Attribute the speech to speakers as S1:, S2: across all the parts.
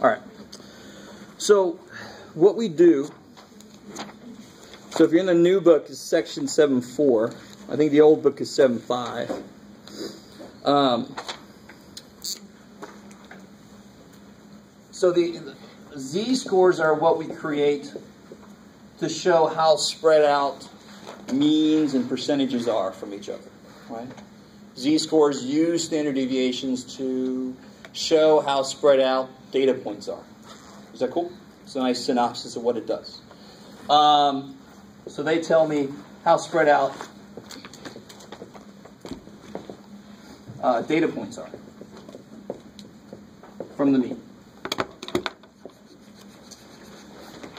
S1: All right. So, what we do. So, if you're in the new book, is section 7.4. I think the old book is 7.5. Um, so, the, the z scores are what we create to show how spread out means and percentages are from each other. Right? Z scores use standard deviations to show how spread out data points are. Is that cool? It's a nice synopsis of what it does. Um, so they tell me how spread out uh, data points are from the mean.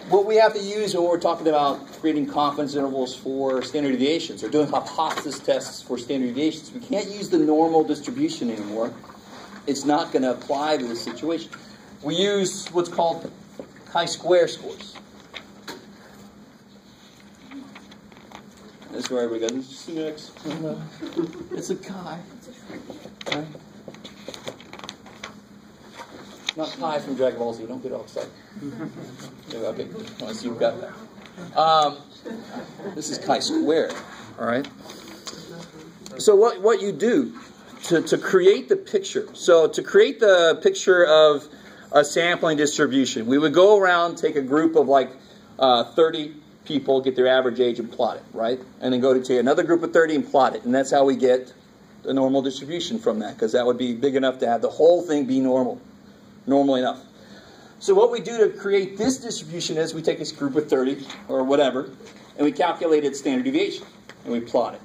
S1: What we have to use when we're talking about creating confidence intervals for standard deviations or doing hypothesis tests for standard deviations, we can't use the normal distribution anymore. It's not going to apply to this situation. We use what's called chi-square scores. That's where everybody goes. Six. It's a chi. Right? Not chi from Dragon Ball Z. Don't get all excited. okay, I see you've got that. Um, this is chi-square. All right. So what what you do to, to create the picture? So to create the picture of a sampling distribution, we would go around, take a group of like uh, 30 people, get their average age, and plot it, right? And then go to take another group of 30 and plot it, and that's how we get the normal distribution from that, because that would be big enough to have the whole thing be normal, normal enough. So what we do to create this distribution is we take this group of 30 or whatever, and we calculate its standard deviation, and we plot it.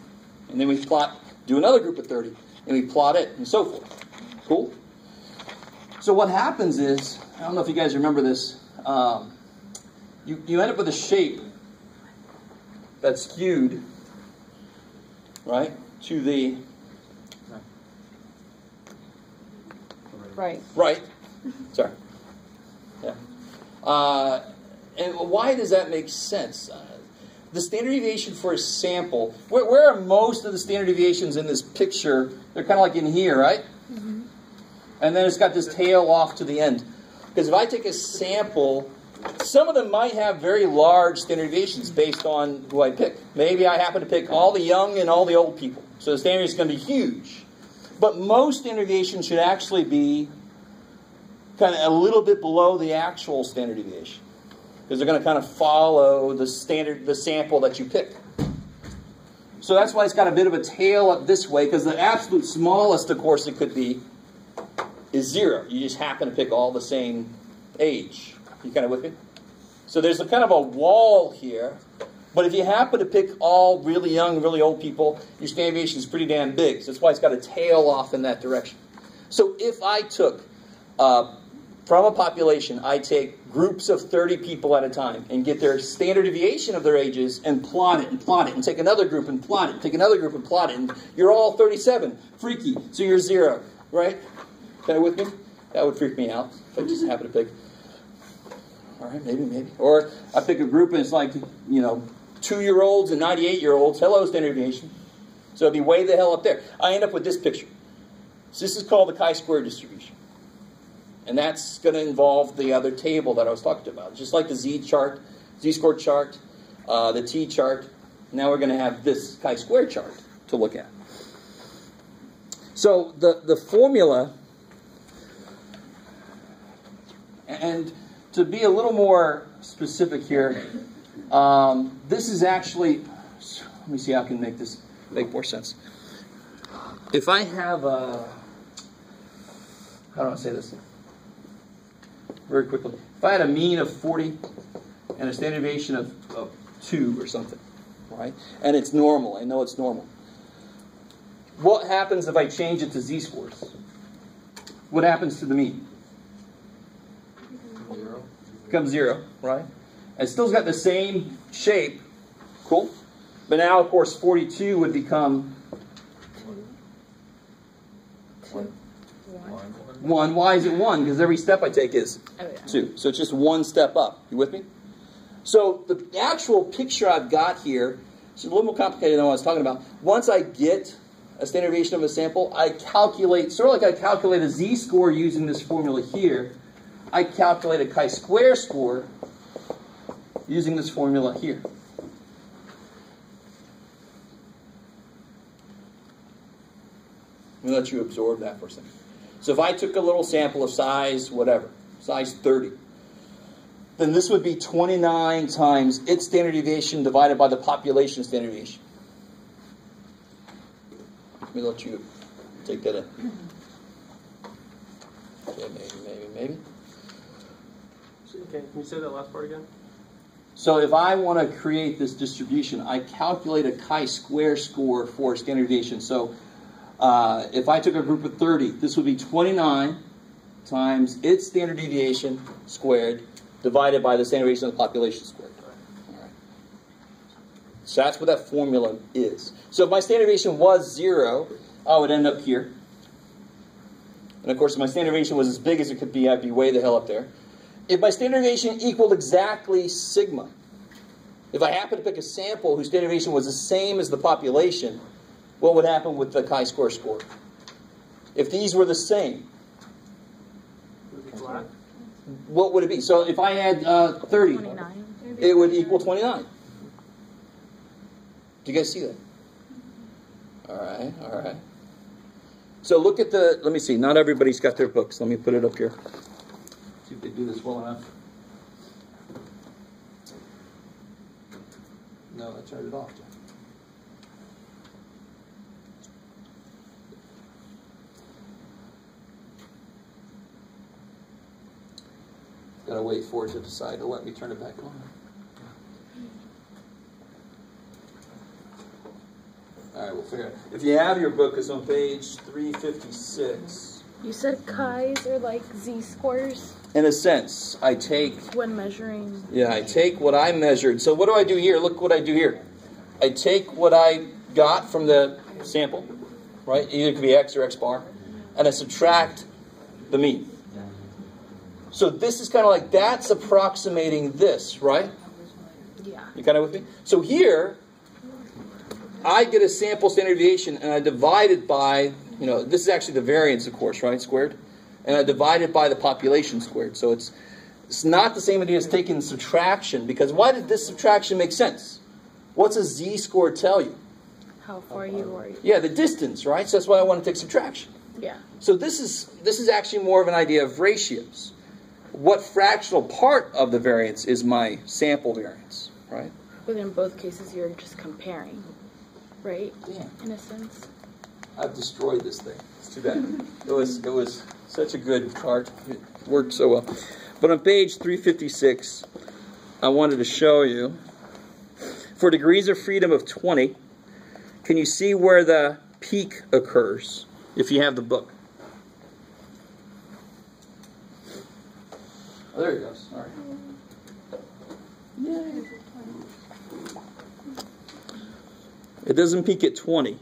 S1: And then we plot, do another group of 30, and we plot it, and so forth. Cool? So what happens is, I don't know if you guys remember this, um, you, you end up with a shape that's skewed, right, to the
S2: Right.
S1: right. Sorry. Yeah. Uh, and why does that make sense? The standard deviation for a sample, where, where, are most of the standard deviations in this picture? They're kind of like in here, right? Mm-hmm. And then it's got this tail off to the end. Because if I take a sample, some of them might have very large standard deviations based on who I pick. Maybe I happen to pick all the young and all the old people. So the standard is going to be huge. But most standard deviation should actually be kind of a little bit below the actual standard deviation. Because they're going to kind of follow the standard, the sample that you pick. So that's why it's got a bit of a tail up this way, because the absolute smallest, of course, it could be is zero. You just happen to pick all the same age. You kind of with me? So there's a kind of a wall here but if you happen to pick all really young, really old people, your standard deviation is pretty damn big. So that's why it's got a tail off in that direction. So if I took uh, from a population, I take groups of 30 people at a time and get their standard deviation of their ages and plot it and plot it and take another group and plot it and take another group and plot it and you're all 37. Freaky. So you're zero, right? Kind with me? That would freak me out if I just happen to pick. All right, maybe, maybe. Or I pick a group and it's like, you know, two year olds and 98 year olds. Hello, standard deviation. So it'd be way the hell up there. I end up with this picture. So this is called the chi-square distribution. And that's going to involve the other table that I was talking about. Just like the z chart, z-score chart, uh, the t chart. Now we're going to have this chi-square chart to look at. So the, the formula, and to be a little more specific here, um, this is actually, let me see how I can make this make more sense. If I have a, how do I say this? Very quickly. If I had a mean of 40 and a standard deviation of, of 2 or something, right? And it's normal, I know it's normal. What happens if I change it to z-scores? What happens to the mean? Zero. Becomes zero, right? It still's got the same shape. Cool. But now, of course, 42 would become 1. Why is it 1? Because every step I take is 2. So it's just one step up. You with me? So the actual picture I've got here is a little more complicated than what I was talking about. Once I get a standard deviation of a sample, I calculate, sort of like I calculate a z-score using this formula here, I calculate a chi-square score using this formula here. Let me let you absorb that for a second. So if I took a little sample of size, whatever, size 30, then this would be 29 times its standard deviation divided by the population standard deviation. Let me let you take that in. Okay, maybe, maybe, maybe.
S3: Okay, can you say that last part again?
S1: So if I want to create this distribution, I calculate a chi-square score for standard deviation. So uh, if I took a group of 30, this would be 29 times its standard deviation squared divided by the standard deviation of the population squared. So that's what that formula is. So if my standard deviation was zero, I would end up here. And of course, if my standard deviation was as big as it could be, I'd be way the hell up there. If my standard deviation equaled exactly sigma, if I happened to pick a sample whose standard deviation was the same as the population, what would happen with the chi-square score? If these were the same, what would it be? So if I had uh, 30,
S2: 29.
S1: it would equal 29. Do you guys see that? All right, all right. So look at the, let me see, not everybody's got their books. Let me put it up here. See if they do this well enough. No, I turned it off. Gotta wait for it to decide to let me turn it back on. All right, we'll figure it out. If you have your book, it's on page 356.
S2: You said chi's are like z-scores?
S1: In a sense, I take
S2: when measuring.
S1: Yeah, I take what I measured. So what do I do here? Look what I do here. I take what I got from the sample, right? Either it could be X or X bar, and I subtract the mean. So this is kind of like that's approximating this, right?
S2: Yeah.
S1: You kind of with me? So here, I get a sample standard deviation and I divide it by, you know, this is actually the variance, of course, right, squared? And I divide it by the population squared. So it's it's not the same idea as taking subtraction because why did this subtraction make sense? What's a z-score tell you?
S2: How far you are.
S1: Yeah, the distance, right? So that's why I want to take subtraction.
S2: Yeah.
S1: So this is this is actually more of an idea of ratios. What fractional part of the variance is my sample variance, right?
S2: But in both cases, you're just comparing, right?
S1: Yeah.
S2: In a sense.
S1: I've destroyed this thing. It's too bad. It was it was such a good chart. It worked so well. But on page 356, I wanted to show you for degrees of freedom of 20, can you see where the peak occurs if you have the book? Oh, there it goes. All right. It doesn't peak at 20.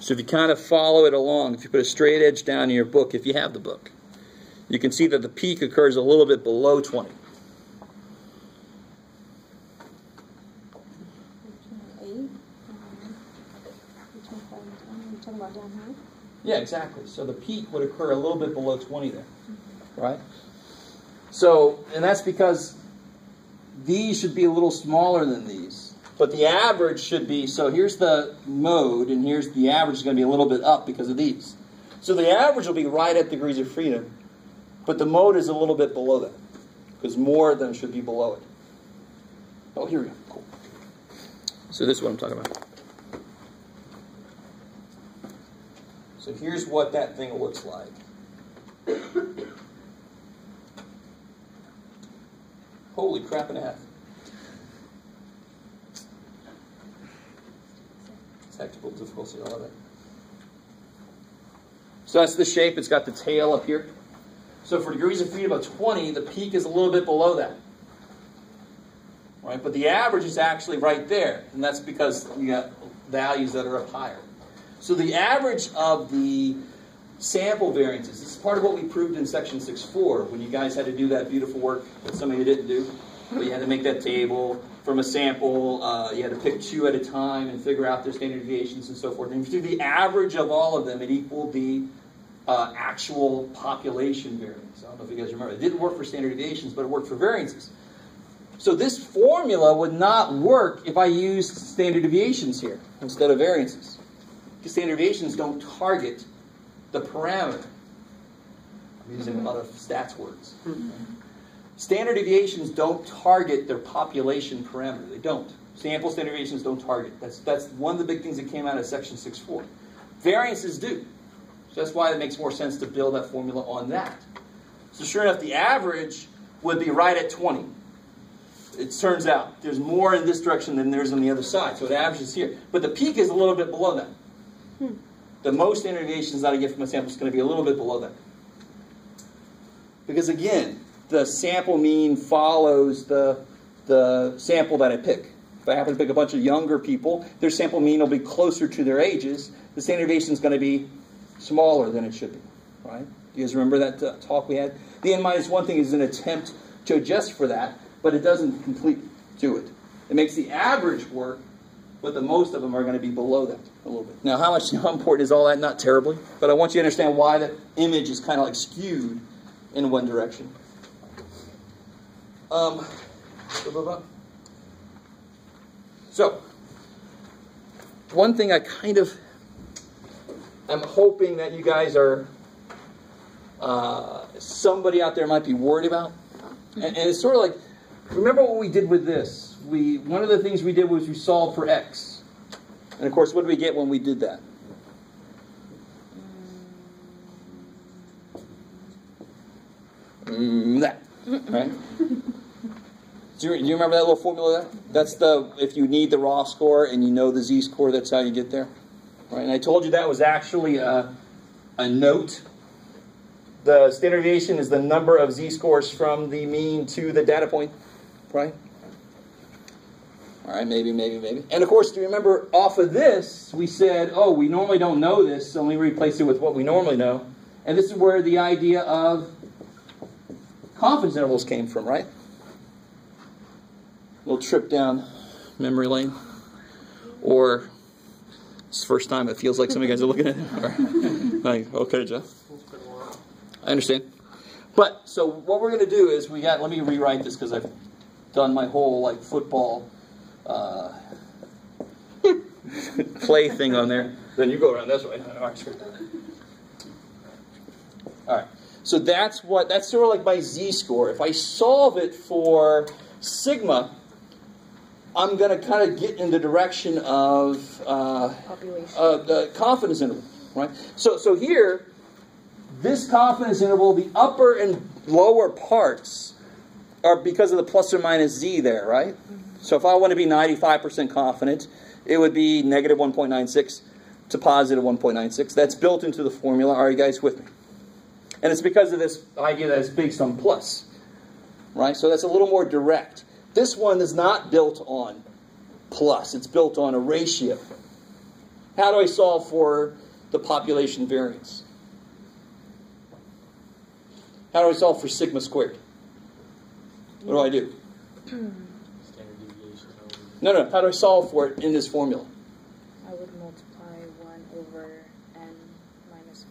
S1: So if you kind of follow it along, if you put a straight edge down in your book, if you have the book, you can see that the peak occurs a little bit below 20. Yeah, exactly. So the peak would occur a little bit below 20 there, mm-hmm. right? So, and that's because these should be a little smaller than these. But the average should be, so here's the mode, and here's the average is going to be a little bit up because of these. So the average will be right at degrees of freedom, but the mode is a little bit below that, because more of them should be below it. Oh, here we go. Cool. So this is what I'm talking about. So here's what that thing looks like. Holy crap and a half. Technical difficulty, all of it. So that's the shape. It's got the tail up here. So for degrees of freedom of 20, the peak is a little bit below that. Right? But the average is actually right there. And that's because you got values that are up higher. So the average of the sample variances, this is part of what we proved in section 6.4 when you guys had to do that beautiful work that some of you didn't do. But you had to make that table from a sample. Uh, you had to pick two at a time and figure out their standard deviations and so forth. And if you do the average of all of them, it equaled the uh, actual population variance. I don't know if you guys remember. It didn't work for standard deviations, but it worked for variances. So this formula would not work if I used standard deviations here instead of variances. Because standard deviations don't target the parameter. I'm using a lot of stats words. Mm-hmm. Standard deviations don't target their population parameter. They don't. Sample standard deviations don't target. That's, that's one of the big things that came out of section 6.4. Variances do. So that's why it makes more sense to build that formula on that. So sure enough, the average would be right at 20. It turns out there's more in this direction than there's on the other side. So it averages here. But the peak is a little bit below that. The most standard deviations that I get from a sample is going to be a little bit below that. Because again, the sample mean follows the, the sample that I pick. If I happen to pick a bunch of younger people, their sample mean will be closer to their ages. The standard deviation is going to be smaller than it should be. Right? You guys remember that uh, talk we had? The n minus one thing is an attempt to adjust for that, but it doesn't completely do it. It makes the average work, but the most of them are going to be below that a little bit. Now, how much how important is all that? Not terribly, but I want you to understand why the image is kind of like skewed in one direction. Um, so, one thing I kind of I'm hoping that you guys are uh, somebody out there might be worried about, and, and it's sort of like remember what we did with this. We one of the things we did was we solved for x, and of course, what did we get when we did that? Mm, that right. Do you, do you remember that little formula there? That's the if you need the raw score and you know the z score, that's how you get there. Right? And I told you that was actually a, a note. The standard deviation is the number of z scores from the mean to the data point, right? All right, maybe, maybe, maybe. And of course, do you remember off of this, we said, oh, we normally don't know this, so me replace it with what we normally know. And this is where the idea of confidence intervals came from, right? little trip down memory lane. Or it's the first time it feels like some of you guys are looking at it. like, okay, Jeff. I understand. But so what we're going to do is we got. Let me rewrite this because I've done my whole like football uh, play thing on there. Then you go around this way. All right. All right. So that's what that's sort of like my z-score. If I solve it for sigma, I'm going to kind of get in the direction of uh, uh, the confidence interval, right? So, so here, this confidence interval, the upper and lower parts are because of the plus or minus z there, right? Mm-hmm. So if I want to be 95% confident, it would be negative 1.96 to positive 1.96. That's built into the formula. Are you guys with me? And it's because of this idea that it's based on plus, right? So that's a little more direct. This one is not built on plus, it's built on a ratio. How do I solve for the population variance? How do I solve for sigma squared? What do I do?
S3: Standard deviation.
S1: No, no. How do I solve for it in this formula?
S2: I would multiply 1 over n minus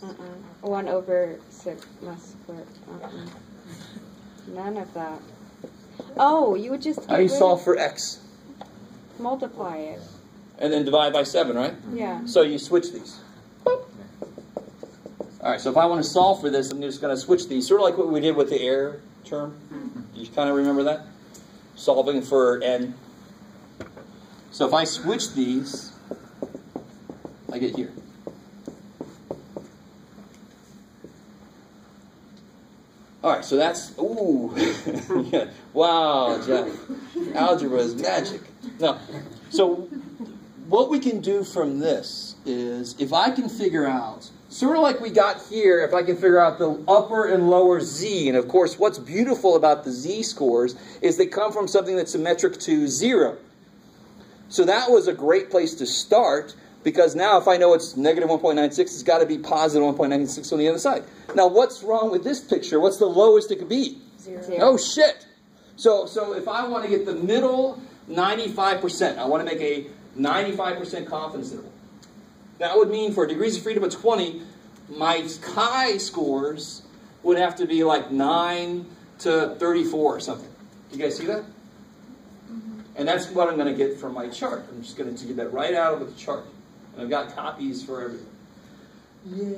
S2: 1.
S4: Uh-uh. One over sigma squared. Uh-uh. None of that. Oh, you would just
S1: How do you solve for x?
S4: multiply it.
S1: And then divide by 7, right?
S4: Yeah.
S1: So you switch these. Boop. All right, so if I want to solve for this, I'm just going to switch these, sort of like what we did with the error term. Mm-hmm. You kind of remember that? Solving for n. So if I switch these, I get here. All right, so that's ooh, wow, Jeff, algebra is magic. No, so what we can do from this is if I can figure out, sort of like we got here, if I can figure out the upper and lower z, and of course, what's beautiful about the z scores is they come from something that's symmetric to zero. So that was a great place to start because now if I know it's negative 1.96, it's got to be positive 1.96 on the other side. Now, what's wrong with this picture? What's the lowest it could be?
S2: Zero.
S4: Zero.
S1: Oh, shit. So, so if I want to get the middle 95%, I want to make a 95% confidence interval. That would mean for degrees of freedom of 20, my chi-scores would have to be like 9 to 34 or something. Do you guys see that? And that's what I'm going to get from my chart. I'm just going to get that right out of the chart. And I've got copies for everyone. Yeah.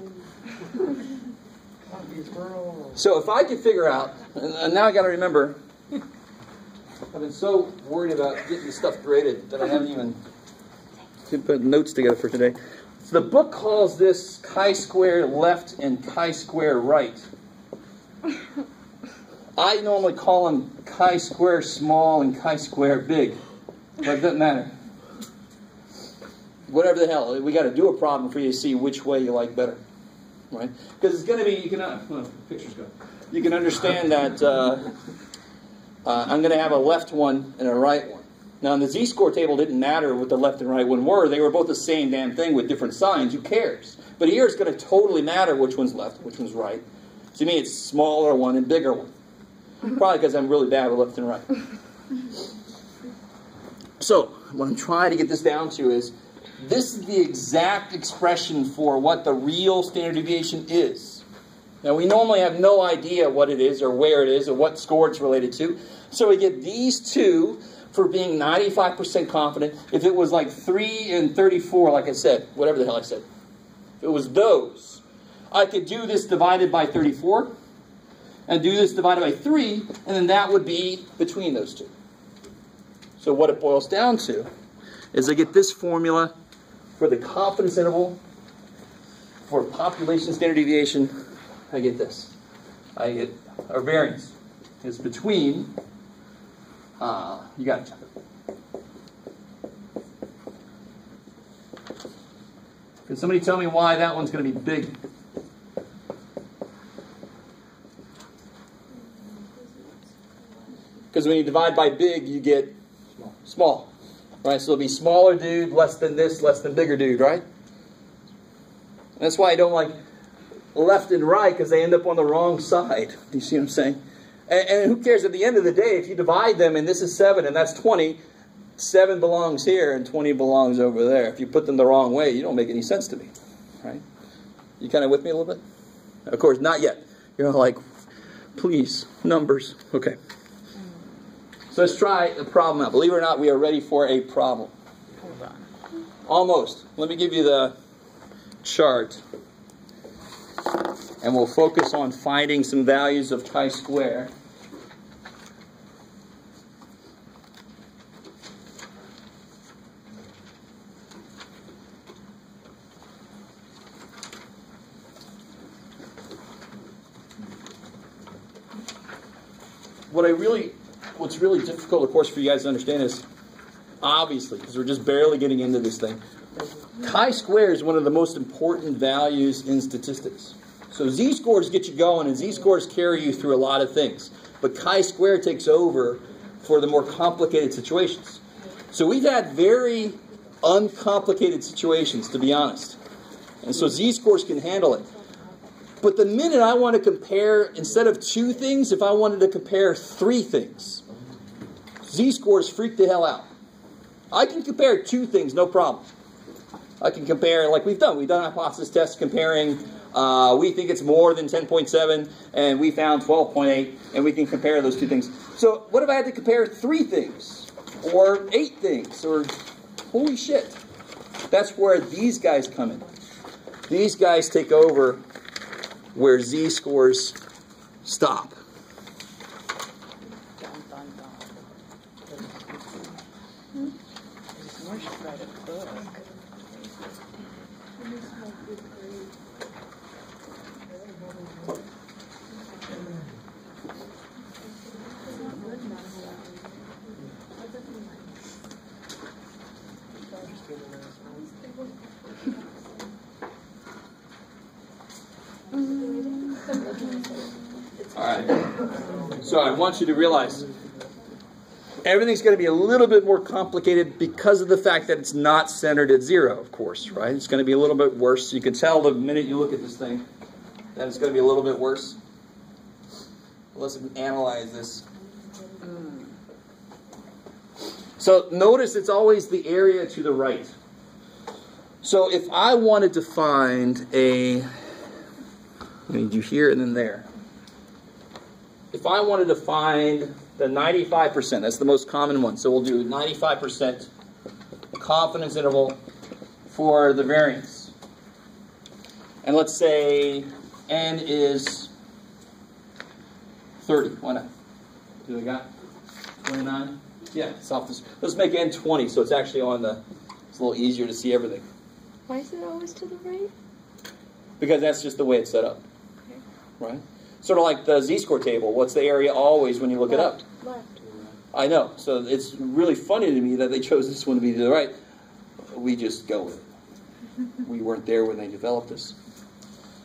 S1: So if I could figure out, and now I got to remember, I've been so worried about getting the stuff graded that I haven't even put notes together for today. So the book calls this chi-square left and chi-square right. I normally call them chi-square small and chi-square big, but it doesn't matter. Whatever the hell, we got to do a problem for you to see which way you like better, right? Because it's going to be you can uh, pictures go. You can understand that uh, uh, I'm going to have a left one and a right one. Now, in the z-score table, didn't matter what the left and right one were. They were both the same damn thing with different signs. Who cares? But here it's going to totally matter which one's left, which one's right. To me, it's smaller one and bigger one. Probably because I'm really bad with left and right. So, what I'm trying to get this down to is this is the exact expression for what the real standard deviation is. Now, we normally have no idea what it is or where it is or what score it's related to. So we get these two for being 95% confident. If it was like 3 and 34, like I said, whatever the hell I said, if it was those, I could do this divided by 34 and do this divided by 3, and then that would be between those two. So what it boils down to is I get this formula for the confidence interval for population standard deviation. I get this. I get our variance is between. Uh, you got it. Can somebody tell me why that one's going to be big? Because when you divide by big, you get small. Right? So it'll be smaller dude, less than this, less than bigger dude, right? That's why I don't like left and right, because they end up on the wrong side. Do you see what I'm saying? And, and, who cares? At the end of the day, if you divide them and this is 7 and that's 20, 7 belongs here and 20 belongs over there. If you put them the wrong way, you don't make any sense to me. Right? You kind of with me a little bit? Of course, not yet. You're like, please, numbers. Okay. So let's try the problem out. Believe it or not, we are ready for a problem.
S2: Hold on.
S1: Almost. Let me give you the chart. And we'll focus on finding some values of chi-square. What I really what's really difficult, of course, for you guys to understand is obviously, because we're just barely getting into this thing, chi square is one of the most important values in statistics. So z scores get you going, and z scores carry you through a lot of things. But chi square takes over for the more complicated situations. So we've had very uncomplicated situations, to be honest. And so z scores can handle it. But the minute I want to compare, instead of two things, if I wanted to compare three things, Z scores freak the hell out. I can compare two things, no problem. I can compare, like we've done, we've done hypothesis tests comparing, uh, we think it's more than 10.7, and we found 12.8, and we can compare those two things. So, what if I had to compare three things, or eight things, or holy shit? That's where these guys come in. These guys take over where Z scores stop.
S2: Dun, dun, dun. More should write a book.
S1: All right. So I want you to realize everything's going to be a little bit more complicated because of the fact that it's not centered at zero, of course, right? It's going to be a little bit worse. You can tell the minute you look at this thing that it's going to be a little bit worse. Let's analyze this. So notice it's always the area to the right. So if I wanted to find a I need you here and then there. If I wanted to find the 95%, that's the most common one. So we'll do 95% confidence interval for the variance. And let's say n is 30. Why not? Do we got 29? Yeah, it's off this. Let's make n 20 so it's actually on the, it's a little easier to see everything.
S4: Why is it always to the right?
S1: Because that's just the way it's set up.
S4: Okay.
S1: Right? Sort of like the z-score table. What's the area always when you look it up?
S4: Left.
S1: I know. So it's really funny to me that they chose this one to be to the right. We just go with it. We weren't there when they developed this.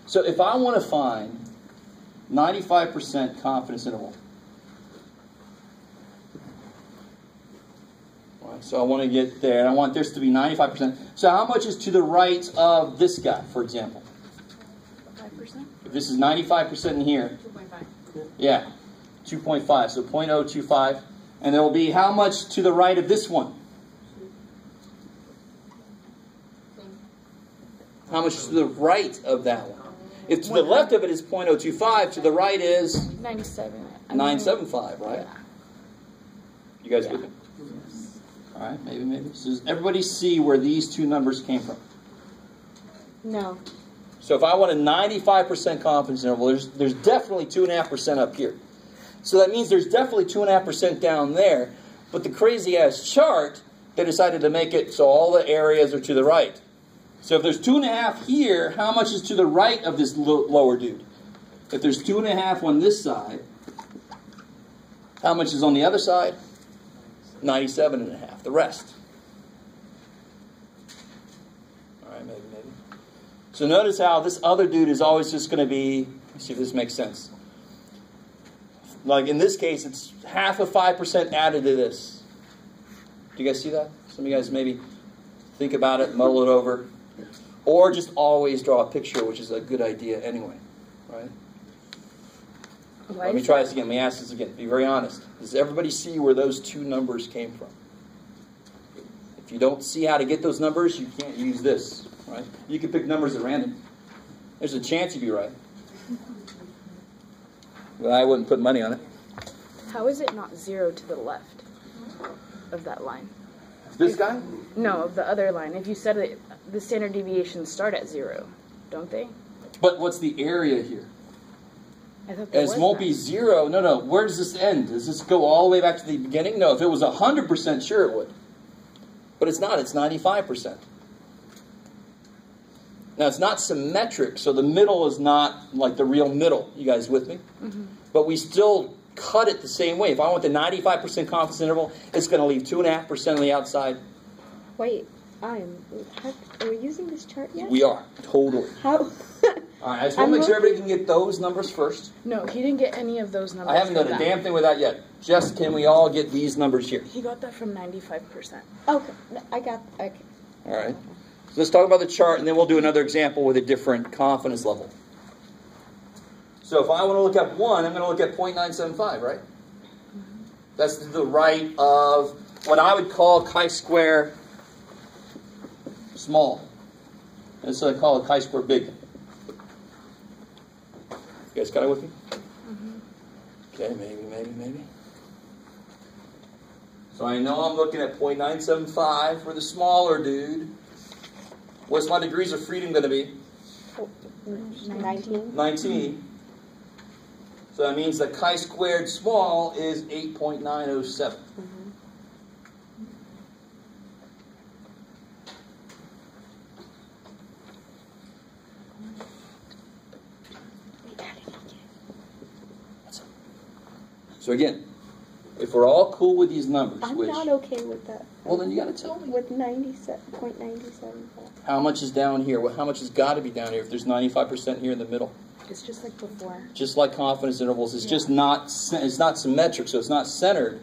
S1: So if I want to find 95% confidence interval, right, so I want to get there, and I want this to be 95%. So how much is to the right of this guy, for example?
S2: 5%?
S1: If this is 95% in here,
S2: 2.5.
S1: yeah, 2.5, so 0.025. And there will be how much to the right of this one? How much to the right of that one? If to the left of it is 0.025, to the right is
S2: 97.
S1: 975, right?
S2: Yeah.
S1: You guys with me? All right, maybe, maybe. So does everybody see where these two numbers came from?
S4: No.
S1: So if I want a 95% confidence interval, there's, there's definitely 2.5% up here. So that means there's definitely 2.5% down there. But the crazy ass chart, they decided to make it so all the areas are to the right. So if there's 2.5 here, how much is to the right of this lo- lower dude? If there's 2.5 on this side, how much is on the other side? 97.5. The rest. All right, maybe, maybe. So notice how this other dude is always just going to be, let's see if this makes sense. Like in this case, it's half of 5% added to this. Do you guys see that? Some of you guys maybe think about it, mull it over. Or just always draw a picture, which is a good idea anyway. Right?
S2: Why
S1: Let me try this again. Let me ask this again. Be very honest. Does everybody see where those two numbers came from? If you don't see how to get those numbers, you can't use this. Right? You can pick numbers at random. There's a chance you'd be right. But I wouldn't put money on it.
S2: How is it not zero to the left of that line?
S1: This guy?
S2: No, of the other line. If you said it, the standard deviations start at zero, don't they?
S1: But what's the area here?
S2: I thought
S1: It won't
S2: that.
S1: be zero. No, no. Where does this end? Does this go all the way back to the beginning? No. If it was 100%, sure it would. But it's not. It's 95%. Now, it's not symmetric, so the middle is not like the real middle. You guys with me? Mm-hmm. But we still cut it the same way. If I want the 95% confidence interval, it's going to leave 2.5% on the outside.
S4: Wait, I'm. How, are we using this chart yet?
S1: We are. Totally.
S4: How?
S1: All right, I just want to make sure everybody can get those numbers first.
S2: No, he didn't get any of those numbers.
S1: I haven't
S2: from
S1: done a damn thing with that yet. Just can we all get these numbers here?
S2: He got that from 95%.
S4: okay, I got. Okay.
S1: All right. Let's talk about the chart, and then we'll do another example with a different confidence level. So if I want to look at 1, I'm going to look at 0.975, right? That's the right of what I would call chi-square small. And so I call it chi-square big. You guys got it with me? Mm-hmm. Okay, maybe, maybe, maybe. So I know I'm looking at 0.975 for the smaller dude. What's my degrees of freedom going to be?
S4: Nineteen.
S1: 19. So that means that chi squared small is 8.907. Mm-hmm. So again, if we're all cool with these numbers,
S4: I'm
S1: which
S4: not okay with that.
S1: well then you got to tell me
S4: With ninety-seven point ninety-seven.
S1: how much is down here. Well, how much has got to be down here if there's 95% here in the middle?
S2: It's just like before.
S1: just like confidence intervals, it's just not it's not symmetric, so it's not centered.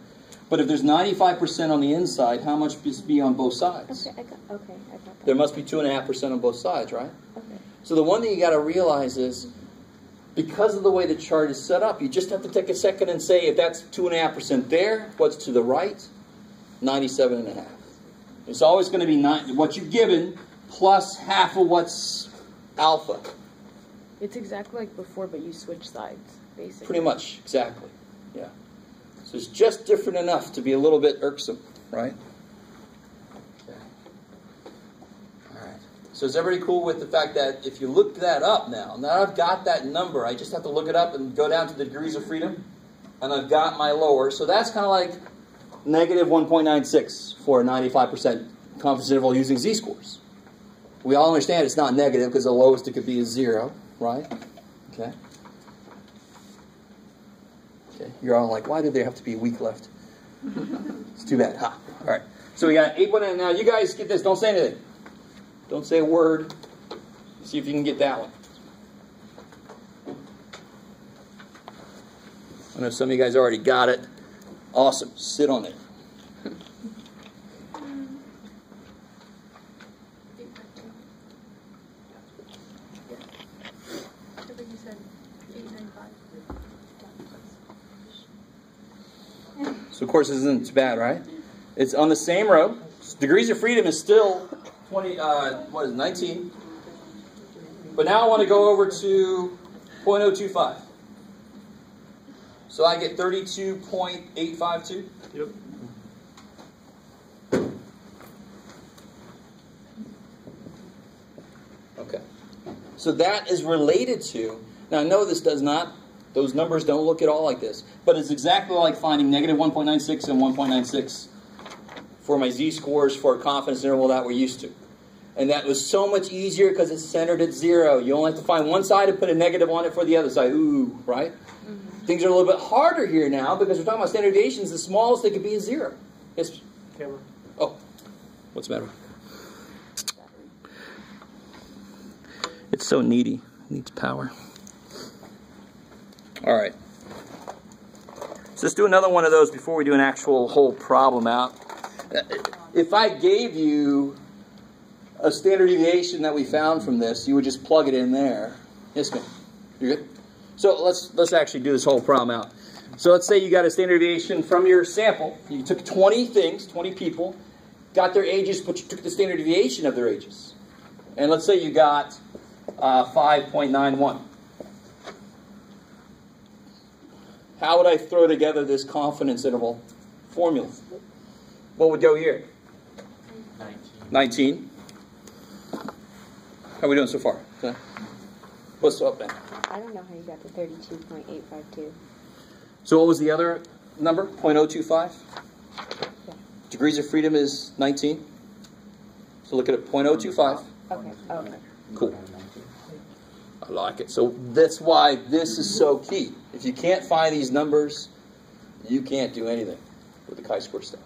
S1: But if there's 95% on the inside, how much must be on both sides?
S4: Okay, I got. Okay, I got that.
S1: There must be two and a half percent on both sides, right?
S4: Okay.
S1: So the one thing you got to realize is, because of the way the chart is set up, you just have to take a second and say, if that's two and a half percent there, what's to the right? 97 and. It's always going to be nine, what you're given plus half of what's alpha.
S2: It's exactly like before, but you switch sides, basically.
S1: Pretty much, exactly. Yeah. So it's just different enough to be a little bit irksome, right? Okay. All right. So is everybody cool with the fact that if you look that up now, now I've got that number, I just have to look it up and go down to the degrees of freedom, and I've got my lower. So that's kind of like negative 1.96 for a 95% confidence interval using z-scores. We all understand it's not negative because the lowest it could be is zero, right? Okay. Okay. You're all like, why do there have to be a week left? it's too bad. huh? All right. So we got 8.9. Now, you guys get this. Don't say anything. Don't say a word. See if you can get that one. I know some of you guys already got it. Awesome. Sit on it. So of course this isn't bad, right? It's on the same row. Degrees of freedom is still 20, uh, what is it, 19. But now I want to go over to 0.025. So I get 32.852.
S3: Yep.
S1: Okay. So that is related to, now I know this does not, those numbers don't look at all like this, but it's exactly like finding negative 1.96 and 1.96 for my z-scores for a confidence interval that we're used to. And that was so much easier because it's centered at zero. You only have to find one side and put a negative on it for the other side. Ooh, right? Mm-hmm. Things are a little bit harder here now because we're talking about standard deviations. The smallest they could be is zero. Yes?
S3: Camera.
S1: Oh, what's the matter? It's so needy. It needs power. All right. So let's do another one of those before we do an actual whole problem out. If I gave you a standard deviation that we found from this, you would just plug it in there. Yes, ma'am. You're good? So let's let's actually do this whole problem out. So let's say you got a standard deviation from your sample. You took 20 things, 20 people, got their ages, but you took the standard deviation of their ages. And let's say you got uh, 5.91. How would I throw together this confidence interval formula? What would go here? 19. 19. How are we doing so far? What's up, man?
S4: I don't know how you got to 32.852.
S1: So what was the other number? 0.025?
S4: Yeah.
S1: Degrees of freedom is 19. So look at it, 0.025.
S4: Okay, oh, okay.
S1: Cool. I like it. So that's why this is so key. If you can't find these numbers, you can't do anything with the chi-square stuff.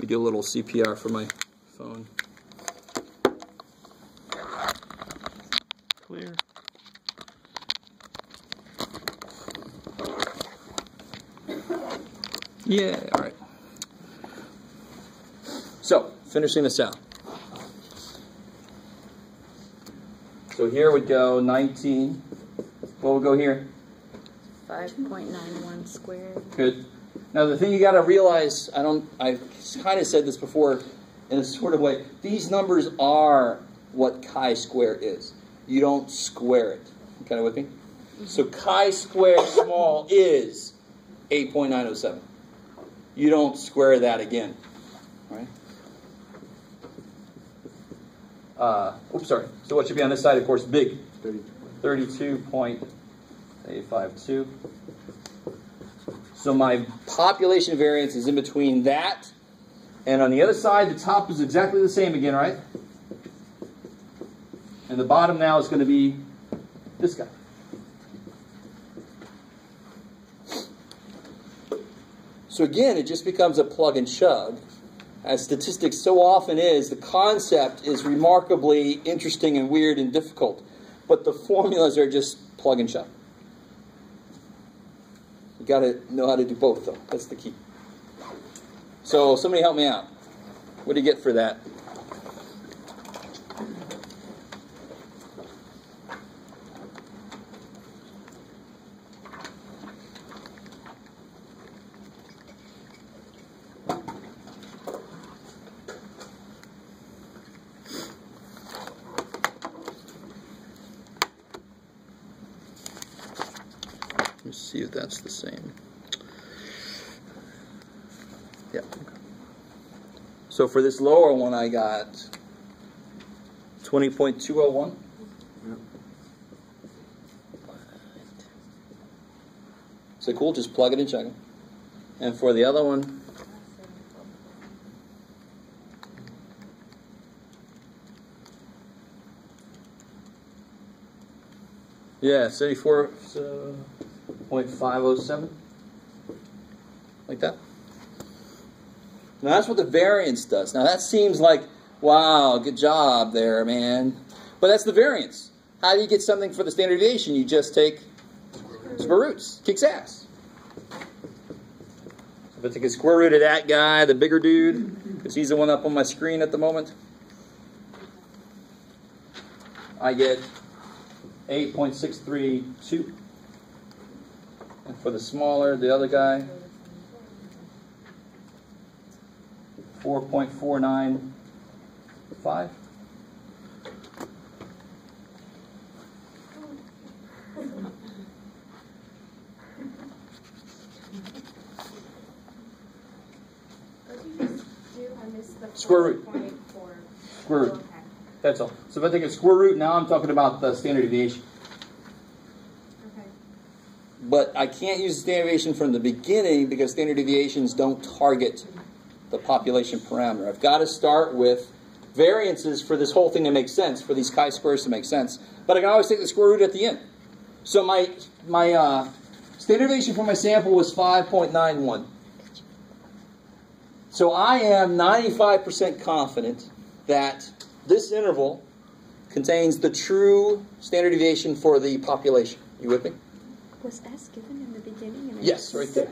S1: Let me do a little CPR for my phone. Clear. Yeah, all right. So, finishing this out. So here would go 19. What would go here?
S2: 5.91 squared.
S1: Good. Now the thing you got to realize, I don't, I've kind of said this before in a sort of way. These numbers are what chi-square is. You don't square it. You kind of with me? So chi-square small is 8.907. You don't square that again, right? Uh, oops, sorry. So what should be on this side, of course, big. 32.852. So my population variance is in between that, and on the other side, the top is exactly the same again, right? And the bottom now is going to be this guy. So again, it just becomes a plug and chug. As statistics so often is, the concept is remarkably interesting and weird and difficult, but the formulas are just plug and chug. Got to know how to do both, though. That's the key. So, somebody help me out. What do you get for that? see if that's the same. Yeah. So for this lower one, I got 20.201. So cool, just plug it and check it. And for the other one, yeah, 74.507. Like that. Now that's what the variance does. Now that seems like, wow, good job there, man. But that's the variance. How do you get something for the standard deviation? You just take square roots. Kicks ass. If I take a square root of that guy, the bigger dude, because he's the one up on my screen at the moment, I get 8.632. And for the smaller, the other guy, 4.495. Square root. Square root. That's all. So if I take a square root, now I'm talking about the standard deviation. But I can't use standard deviation from the beginning because standard deviations don't target the population parameter. I've got to start with variances for this whole thing to make sense, for these chi-squares to make sense. But I can always take the square root at the end. So my, my uh, standard deviation for my sample was 5.91. So I am 95% confident that this interval contains the true standard deviation for the population. You with me?
S4: Was S given in the beginning?
S1: Yes, right there.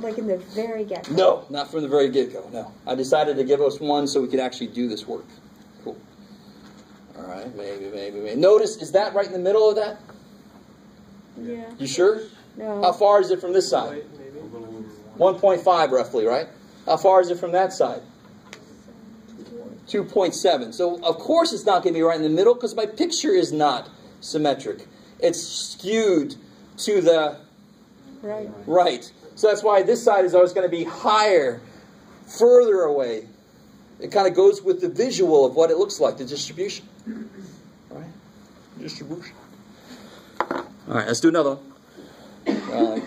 S4: Like in the very get go?
S1: No, not from the very get go. No. I decided to give us one so we could actually do this work. Cool. All right, maybe, maybe, maybe. Notice, is that right in the middle of that?
S4: Yeah.
S1: You sure?
S4: No.
S1: How far is it from this side?
S3: Wait, maybe.
S1: 1.5 roughly, right? How far is it from that side? 2.7. So, of course, it's not going to be right in the middle because my picture is not symmetric. It's skewed to the
S4: Right.
S1: Right. So that's why this side is always going to be higher, further away. It kind of goes with the visual of what it looks like, the distribution. Right? Distribution. All right, let's do another one. Uh,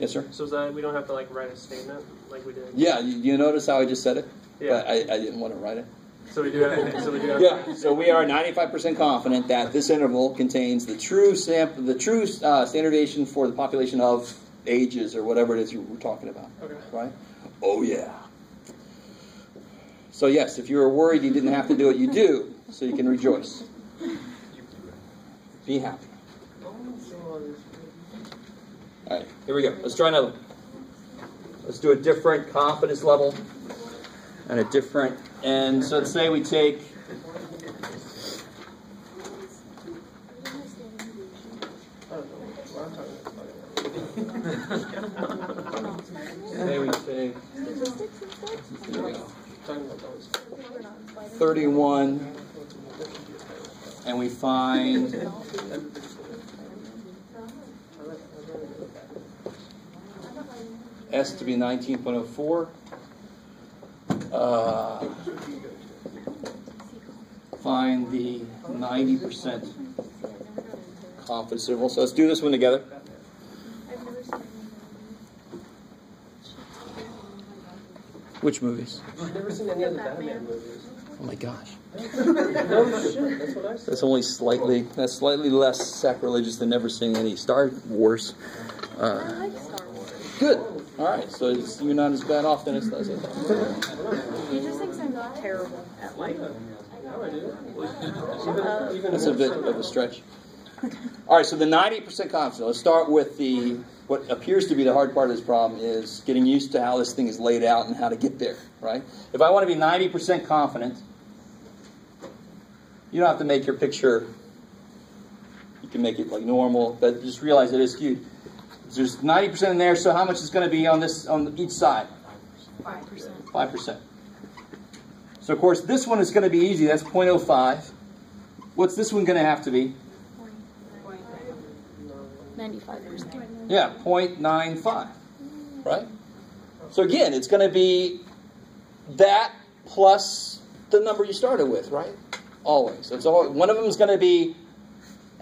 S1: yes, sir?
S3: So that we don't have to like write a statement like we did?
S1: Yeah, you, you notice how I just said it?
S3: Yeah.
S1: But I, I didn't want to write it.
S3: So we do have. So we do have.
S1: Yeah, so we are 95% confident that this interval contains the true sample, the true uh, standardization for the population of ages or whatever it is you were talking about.
S3: Okay.
S1: Right? Oh yeah. So yes, if you were worried you didn't have to do it, you do, so you can rejoice. Be happy. All right, here we go. Let's try another. one. Let's do a different confidence level and a different. And so let's say we take. Say we take. Here we go.
S3: Talking about those.
S1: 31 and we find S to be 19.04 uh, find the 90% confidence interval so let's do this one together
S5: I've never seen
S1: which movies
S3: I've never seen any of the Batman movies.
S1: oh my gosh
S3: No shit. That's what I said.
S1: That's only slightly. That's slightly less sacrilegious than never seeing any Star Wars.
S5: I
S1: Uh,
S5: like Star Wars.
S1: good. All right. So it's, you're not as bad off then as does it.
S5: He just thinks I'm not terrible at life.
S3: No, I do. Even, even
S1: That's a bit of a stretch. All right. So the 90% confidence. Let's start with the what appears to be the hard part of this problem is getting used to how this thing is laid out and how to get there. Right. If I want to be 90% confident, you don't have to make your picture. You can make it like normal, but just realize it is skewed. There's 90% in there, so how much is going to be on this on each side?
S5: Five percent.
S1: 5%. So of course this one is going to be easy. That's 0.05. What's this one going to have to be?
S5: Ninety-five percent.
S1: Yeah, 0.95, right? So again, it's going to be that plus the number you started with, right? Always. It's all, one of them is going to be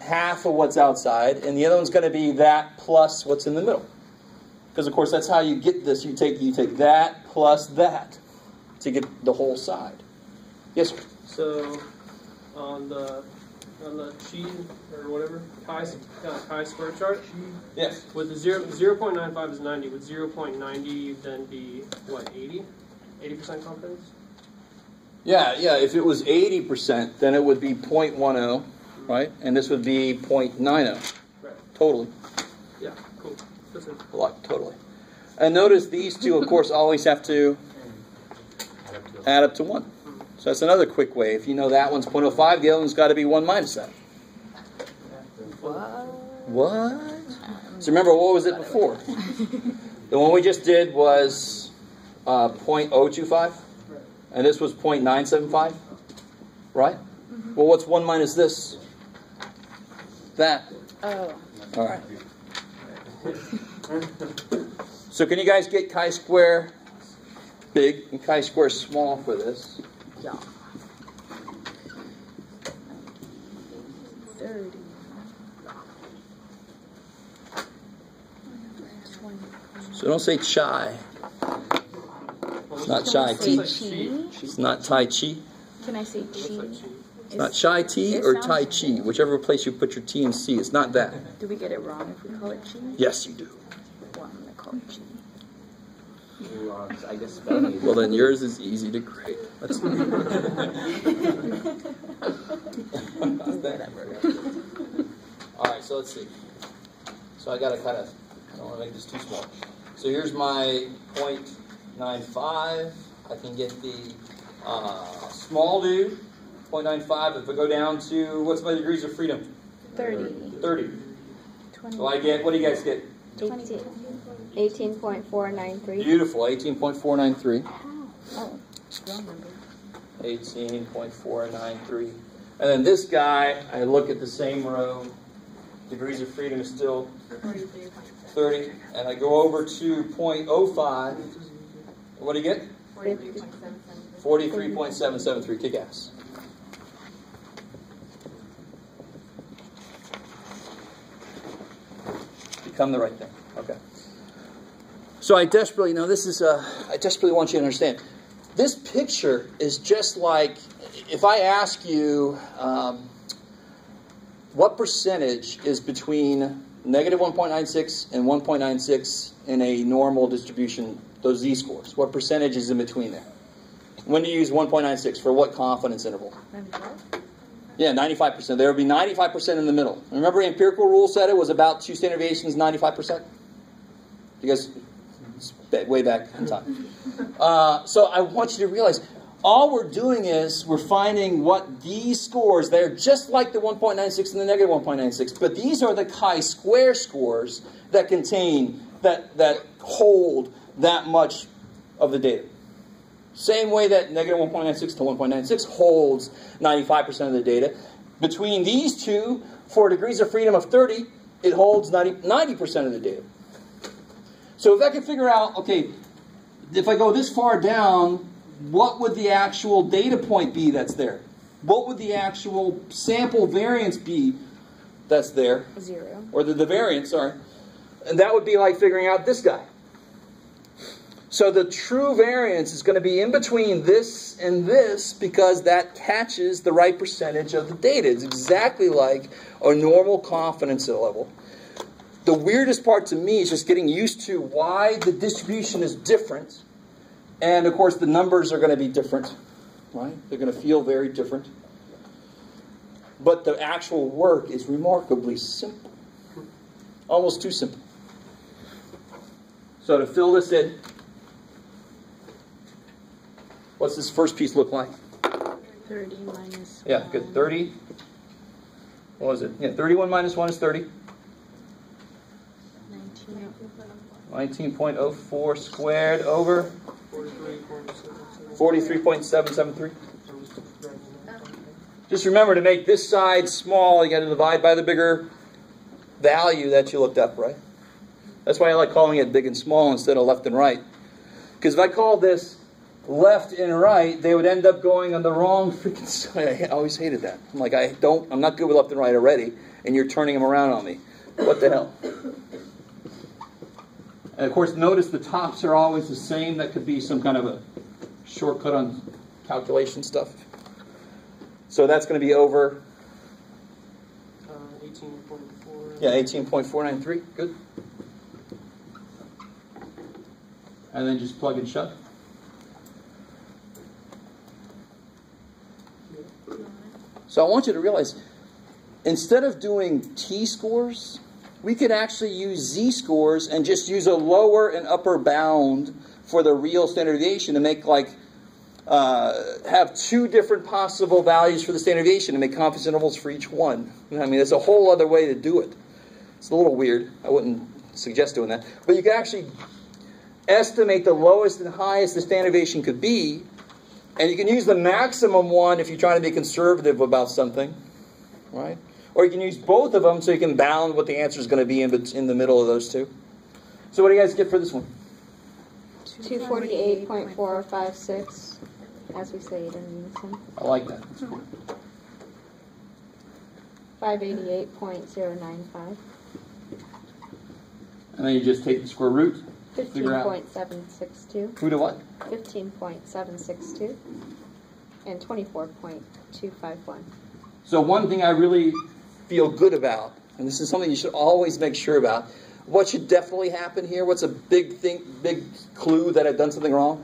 S1: half of what's outside, and the other one's going to be that plus what's in the middle. Because of course that's how you get this. You take you take that plus that to get the whole side. Yes, sir.
S3: So on the on the chi or whatever chi uh, chi square chart
S1: Yes.
S3: with the zero zero point nine five is ninety. Would zero point ninety then be what 80? 80 percent confidence?
S1: Yeah, yeah. If it was 80%, then it would be 0.10, right? And this would be 0.90.
S3: Right.
S1: Totally.
S3: Yeah. Cool. That's it.
S1: A lot, totally. And notice these two, of course, always have to add up to 1. So that's another quick way. If you know that one's 0.05, the other one's got to be 1 minus that. What? So remember, what was it before? the one we just did was uh, 0.025, and this was 0.975, right? Well, what's 1 minus this? That.
S2: Oh.
S1: All right. So can you guys get chi-square big and chi-square small for this?
S2: Yeah. Thirty.
S1: So don't say chai. It's not chai tea.
S5: chi.
S1: It's not tai chi.
S5: Can I say
S3: Looks
S5: chi?
S1: It's not chai tea
S5: it
S1: or tai chi. Whichever place you put your T and C. It's not that.
S5: Do we get it wrong if we call it chi?
S1: Yes, you do.
S5: Well, I'm gonna call it chi.
S6: I guess spelling
S1: Well, then yours is easy to grade. That's All right, so let's see. So I got to kind of, I don't want to make this too small. So here's my 0.95. I can get the uh, small dude, 0.95. If I go down to, what's my degrees of freedom?
S5: Thirty.
S1: 30.
S5: Twenty.
S1: So I get, what do you guys get?
S5: Twenty-two.
S4: 18.493.
S1: Beautiful, 18.493.
S5: Oh, wrong number.
S1: 18.493. And then this guy, I look at the same row, degrees of freedom is still 30, and I go over to 0.05. What do you get? 43.773. Kick ass. Become the right thing. Okay. So I desperately, now this is, uh, I desperately want you to understand. This picture is just like if I ask you um, what percentage is between negative 1.96 and 1.96 in a normal distribution, those z scores, what percentage is in between there? When do you use 1.96 for what confidence interval? 95. Yeah, 95%. There would be 95% in the middle. Remember, empirical rule said it was about two standard deviations, 95%? You guys, way back in time. Uh, so I want you to realize all we're doing is we're finding what these scores, they're just like the 1.96 and the negative 1.96, but these are the chi-square scores that contain, that, that hold that much of the data. Same way that negative 1.96 to 1.96 holds 95% of the data. Between these two, for degrees of freedom of 30, it holds 90, 90% of the data. So if I can figure out, okay, if I go this far down, what would the actual data point be that's there? What would the actual sample variance be that's there?
S5: Zero.
S1: or the, the variance, sorry. And that would be like figuring out this guy. So the true variance is going to be in between this and this because that catches the right percentage of the data. It's exactly like a normal confidence level. The weirdest part to me is just getting used to why the distribution is different. And of course, the numbers are going to be different, right? They're going to feel very different. But the actual work is remarkably simple. Almost too simple. So to fill this in, what's this first piece look like?
S5: Thirty minus.
S1: Yeah, good. 30. What was it? Yeah, 31 minus 1 is 30.
S5: Nineteen.
S1: 19.04 squared over
S3: 43.7.
S1: 43.773. Just remember to make this side small, you got to divide by the bigger value that you looked up, right? That's why I like calling it big and small instead of left and right. Because if I called this left and right, they would end up going on the wrong freaking side. I always hated that. I'm like, I don't, I'm not good with left and right already, and you're turning them around on me. What the hell? And of course, notice the tops are always the same. That could be some kind of a shortcut on calculation stuff. So that's going to be over,
S3: Uh, 18.4.
S1: yeah, 18.493. Good. And then just plug and shut. So I want you to realize instead of doing T scores, we could actually use Z scores and just use a lower and upper bound for the real standard deviation to make like uh, have two different possible values for the standard deviation and make confidence intervals for each one. I mean, there's a whole other way to do it. It's a little weird. I wouldn't suggest doing that. But you can actually estimate the lowest and highest the standard deviation could be, and you can use the maximum one if you're trying to be conservative about something, right? Or you can use both of them so you can bound what the answer is going to be in, in the middle of those two. So what do you guys get for this one?
S4: 248.456, as we say it in unison.
S1: I like that. That's cool.
S4: 588.095.
S1: And then you just take the square root. Figure out.
S4: 15.762.
S1: Root of what?
S4: 15.762. And 24.251.
S1: So one thing I really feel good about, and this is something you should always make sure about, what should definitely happen here? What's a big thing, big clue that I've done something wrong?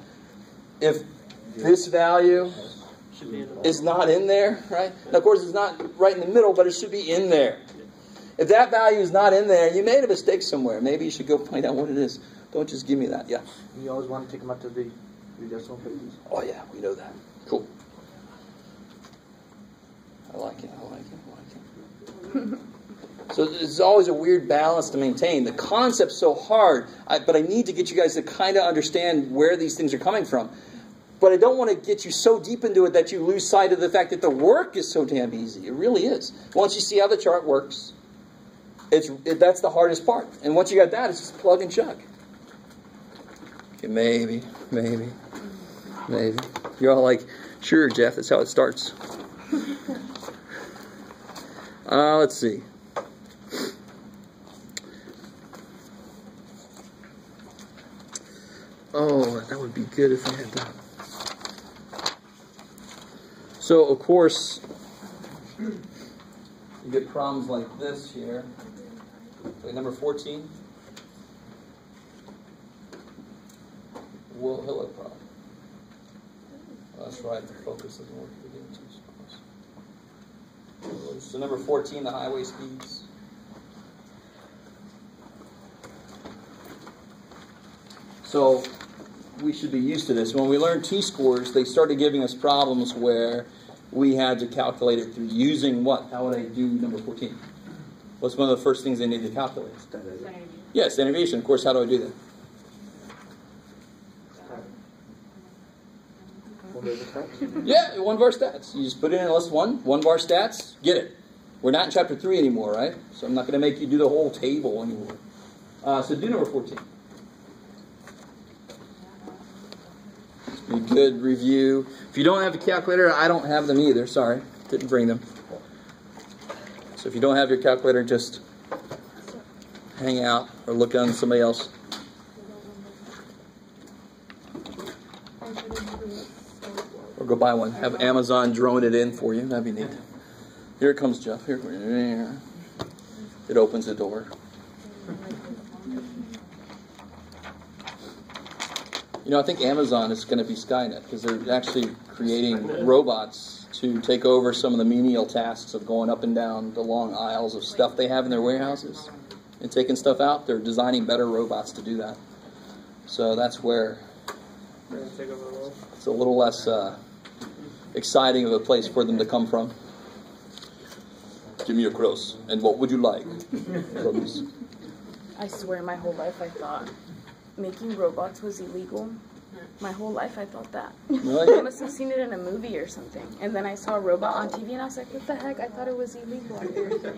S1: If this value
S3: Should be in the
S1: is not in there, right? Now, of course, it's not right in the middle, but it should be in there. If that value is not in there, you made a mistake somewhere. Maybe you should go find out what it is. Don't just give me that. Yeah.
S6: You always want to take them up to the decimal places.
S1: Oh yeah, we know that. Cool. I like it. I like it. I like it. So it's always a weird balance to maintain. The concept's so hard, I, but I need to get you guys to kind of understand where these things are coming from. But I don't want to get you so deep into it that you lose sight of the fact that the work is so damn easy. It really is. Once you see how the chart works, it's it, that's the hardest part. And once you got that, it's just plug and chug. Okay, maybe, maybe. Maybe. You're all like, sure, Jeff, that's how it starts. Uh, let's see. Oh, that would be good if I had that. So, of course, you get problems like this here. Like number 14. Will Hiller problem. That's right, the focus doesn't work if you get too close. So number 14, the highway speeds. So we should be used to this. When we learned T-scores, they started giving us problems where we had to calculate it through using what? How would I do number 14? What's one of the first things they need to calculate? Yes, deviation. Of course, how do I do that? Yeah, one var stats. You just put it in list one, one var stats, get it. We're not in chapter three anymore, right? So I'm not going to make you do the whole table anymore. Uh, so do number 14. Be good review. If you don't have a calculator, I don't have them either. Sorry, didn't bring them. So if you don't have your calculator, just hang out or look on somebody else. Go buy one. Have Amazon drone it in for you. That'd be neat. Here it comes, Jeff. Here, here. It opens the door. You know, I think Amazon is going to be Skynet because they're actually creating robots to take over some of the menial tasks of going up and down the long aisles of stuff they have in their warehouses and taking stuff out. They're designing better robots to do that. So that's where
S3: They're gonna take over the world.
S1: it's a little less uh, exciting of a place for them to come from. Give me a cross. And what would you like? Produce.
S5: I swear my whole life I thought making robots was illegal
S2: My whole life I thought that. I must have seen it in a movie or something. And then I saw a robot on TV and I was like, what the heck? I thought it was illegal.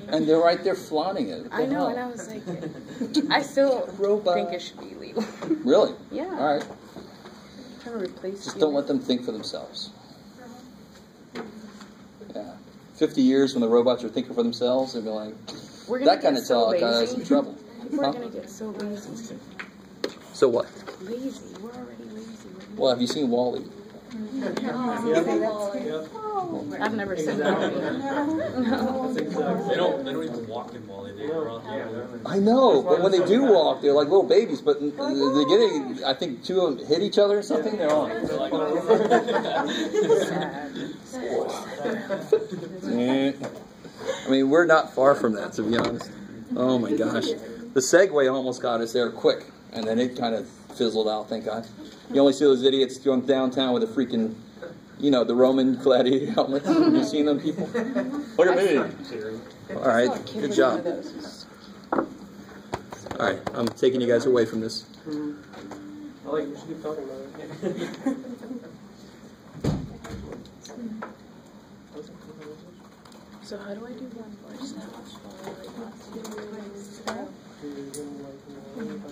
S1: And they're right there flaunting it.
S2: I know,
S1: hell?
S2: and I was like, I still
S1: Robot.
S2: think it should be illegal.
S1: Really?
S2: yeah.
S1: All right.
S2: trying to replace
S1: Just
S2: you.
S1: don't let them think for themselves. Yeah. 50 years when the robots are thinking for themselves, they'll be like,
S2: We're
S1: that kind
S2: get
S1: of
S2: so
S1: talk got us in
S2: lazy.
S1: trouble.
S2: People
S1: Huh?
S2: are gonna get so lazy.
S1: So what?
S2: Lazy. We're already lazy.
S1: Well, have you seen WALL-E?
S3: Yep.
S2: I've never seen
S3: Exactly.
S2: that.
S3: That's exactly.
S7: They don't. They don't even walk in WALL-E. They run.
S1: I know, but when they do walk, they're like little babies. But they're getting, I think two of them hit each other or something. They're on.
S7: They're like,
S1: Eh. I mean, we're not far from that, to be honest. Oh my gosh. The Segway almost got us there quick, and then it kind of fizzled out, thank God. You only see those idiots going downtown with a freaking, you know, the Roman gladiator helmets. Have you seen them people? Look at me. All right, good job. All right, I'm taking you guys away from this. Mm-hmm.
S3: I like. We should keep talking about it.
S2: So how do I do one more step?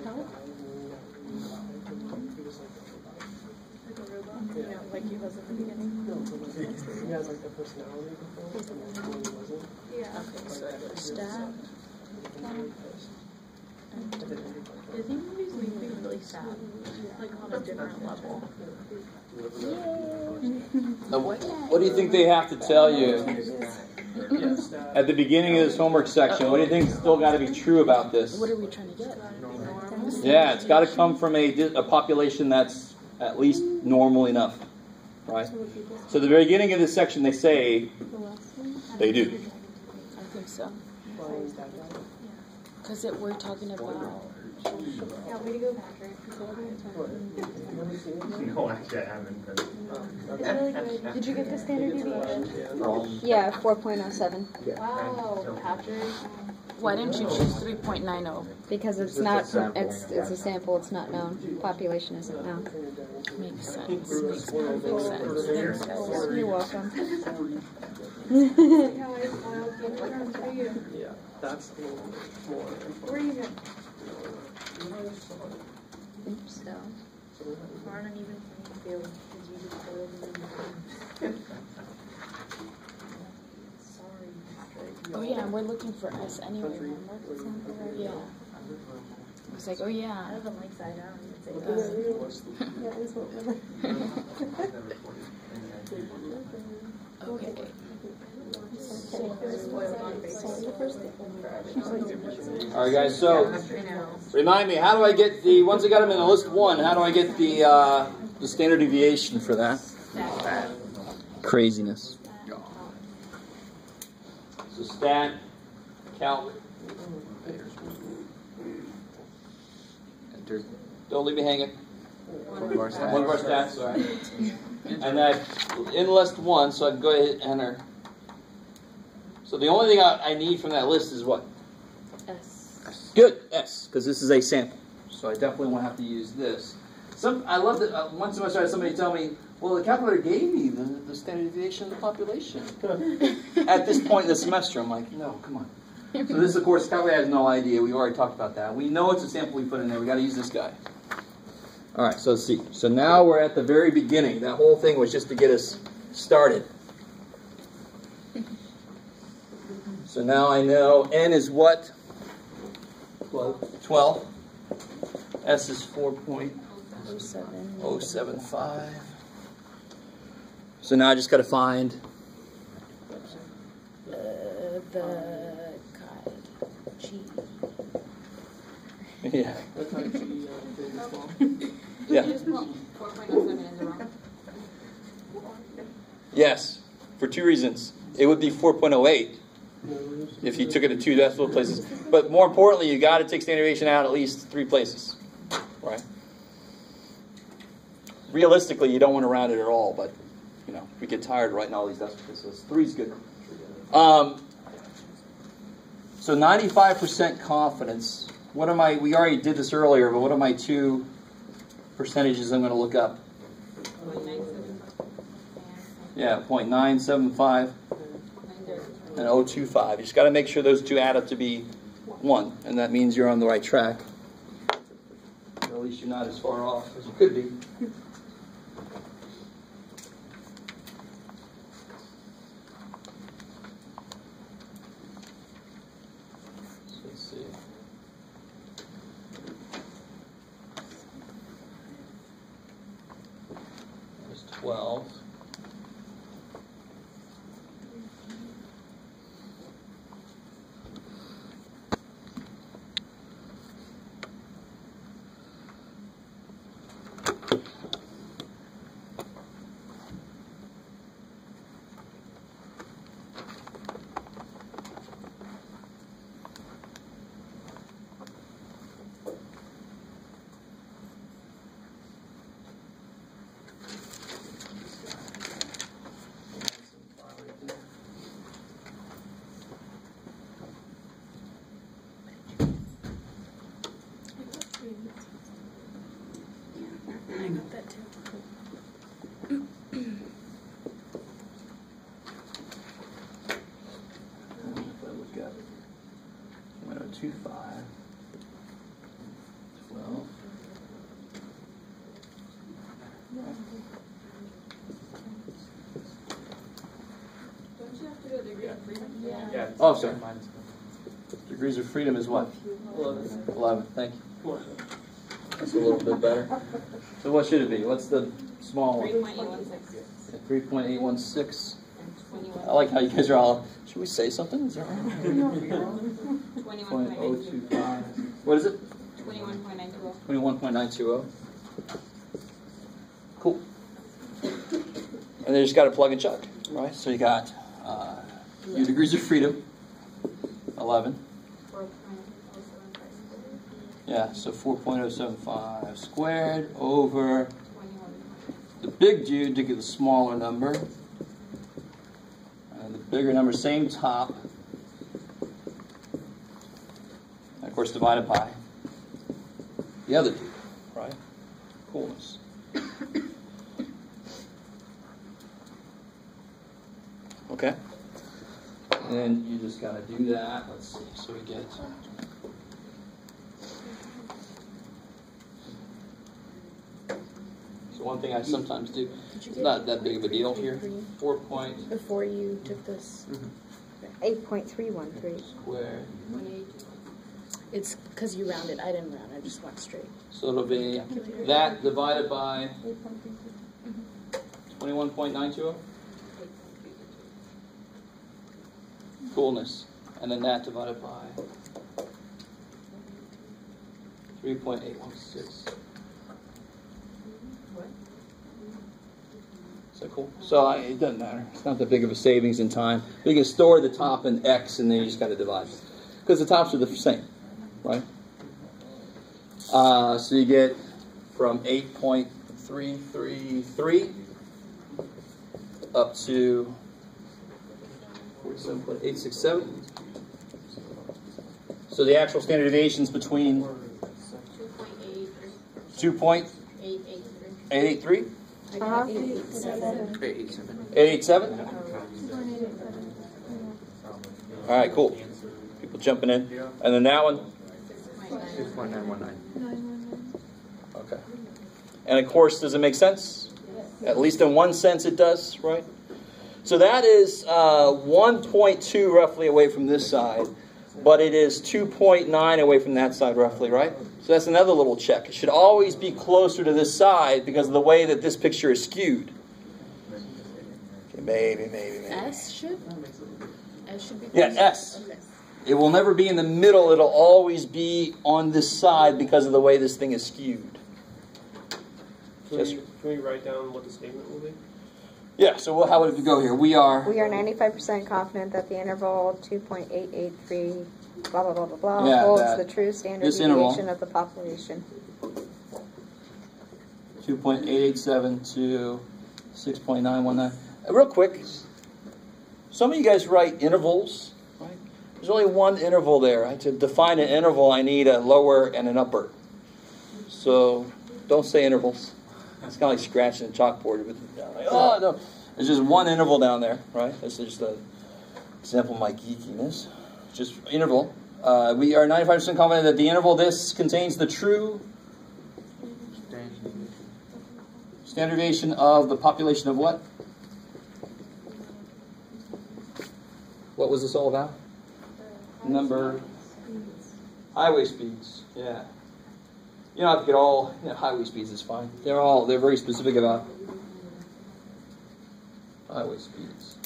S2: Know, like he was at the beginning.
S3: He has like personality before, wasn't.
S2: Okay, so I stab.
S5: Disney movies make me really sad, like on a different level.
S1: What do you think they have to tell you at the beginning of this homework section? What do you think still got to be true about this?
S2: What are we trying to get?
S1: Yeah, it's got to come from a, a population that's at least normal enough, right? So, at the very beginning of this section, they say they do.
S2: I think so. Because we're talking about.
S5: Yeah, way to go, Patrick.
S7: no, actually, I haven't. But
S5: It's really good. Did you get the standard deviation?
S6: Um,
S4: Yeah, 4.07.
S5: Wow, Patrick.
S2: Why didn't you choose 3.90?
S4: Because it's
S6: It's
S4: not, it's, it's a sample, it's not known. Population isn't known.
S2: Makes sense. Makes perfect sense.
S4: You're welcome.
S5: How I filed the return for you.
S3: Yeah, that's a little more.
S5: Where are you going?
S4: Oops, so.
S5: Aren't even playing field because you just failed. Sorry,
S2: Oh yeah, and we're looking for us anyway. Remember? Yeah. I was like, oh
S5: I
S2: yeah.
S5: have them like side down. It's like, uh,
S2: Okay.
S1: All right, guys. So, remind me, how do I get the once I got them in the list one? How do I get the uh, the standard deviation for that? Craziness. So stat, calc.
S6: Enter
S1: Don't leave me hanging.
S6: one of our stats.
S1: One of our stats, all right. And I in list one, so I can go ahead and enter. So the only thing I, I need from that list is what?
S2: S.
S1: Good, S, because this is a sample. So I definitely won't have to use this. Some I love that uh, one semester I had somebody tell me, well, the calculator gave me the, the standard deviation of the population. At this point in the semester, I'm like, no, come on. So this, of course, calculator has no idea. We already talked about that. We know it's a sample we put in there. We got to use this guy. All right, so let's see. So now we're at the very beginning. That whole thing was just to get us started. So now I know n is what? 12. S is 4.075. So now I just got to find.
S2: Uh, the God. G.
S1: Yeah.
S3: That's how you, uh, do this long.
S1: Yeah.
S5: Just put 4.07 in the wrong.
S1: Yes. For two reasons. It would be 4.08 if you took it to two decimal places. But more importantly, you got to take standard deviation out at least three places. Right? Realistically, you don't want to round it at all, but you know, we get tired writing all these decimal places. Three's good. Um, so 95% confidence. What am I? We already did this earlier, but what are my two percentages I'm going to look up. Yeah, 0.975 and 025. You just got to make sure those two add up to be 1, and that means you're on the right track. At least you're not as far off as you could be. So Let's see. There's 12.
S2: I got that too.
S1: If I look at 0.025, 12.
S5: Don't you have to do a degree of freedom? Yeah.
S7: Yeah.
S1: Oh, sorry. Degrees of freedom is what?
S3: Eleven.
S1: 11. Thank you.
S3: Come on.
S1: That's a little bit better. So what should it be? What's the small one?
S5: point eight one six
S1: Yeah, 3.816. I like how you guys are all. Should we say something? Is that right?
S5: Twenty-one point nine two.
S1: 0.025. What is it?
S5: Twenty-one point nine two.
S1: 21.920. Cool. And then you just got to plug and chuck, right? So you got your degrees of freedom, 11.
S5: Four point oh seven five.
S1: Yeah, so 4.075 squared over the big dude to get the smaller number. And the bigger number, same top. And of course, divided by the other right? Coolness. Okay? And then you just gotta do that. Let's see. So we get. So one thing I sometimes do, it's not that big of a deal here. Four point
S2: Before you took this, mm-hmm.
S4: Eight point three one three.
S1: square.
S2: It's because you rounded. I didn't round. I just went straight.
S1: So it'll be that divided by twenty-one point nine two oh. Coolness. And then that divided by three point eight one six.
S5: What?
S1: Is that cool? So I, it doesn't matter. It's not that big of a savings in time. You can store the top in X and then you just got to divide. Because the tops are the same, right? Uh, so you get from 8.333 up to 47.867. So the actual standard deviations between
S5: Two point eight three.
S1: 2.883,
S5: Eight eight three.
S2: I got eight eight seven.
S6: Eight, eight, seven.
S1: 887. All right, cool. People jumping in. And then that one,
S6: Six point nine one nine.
S1: okay. And of course, does it make sense? At least in one sense, it does, right? So that is uh, 1.2 roughly away from this side, but it is 2.9 away from that side roughly, right? So that's another little check. It should always be closer to this side because of the way that this picture is skewed. Okay, maybe, maybe, maybe.
S2: S should. S should be.
S1: Yeah. S. It will never be in the middle. It'll always be on this side because of the way this thing is skewed.
S3: Can,
S1: Yes,
S3: we, can we write down what the statement will be?
S1: Yeah. So we'll, how would we go here? We are.
S4: We are ninety-five percent confident that the interval two point eight eight three, blah, blah, blah, blah, blah,
S1: Yeah,
S4: holds the true standard deviation of the population.
S1: 2.887 to 6.919. Uh, Real quick, some of you guys write intervals, right? There's only one interval there. Right? To define an interval, I need a lower and an upper. So Don't say intervals. It's kind of like scratching a chalkboard with like, oh no. There's just one interval down there, right? This is just an example of my geekiness. Just interval. Uh, we are 95% confident that the interval this contains the true standard deviation of the population of what? What was this all about? Number highway speeds. Yeah. You don't have to get all you know, highway speeds. Is fine. They're all they're very specific about highway speeds.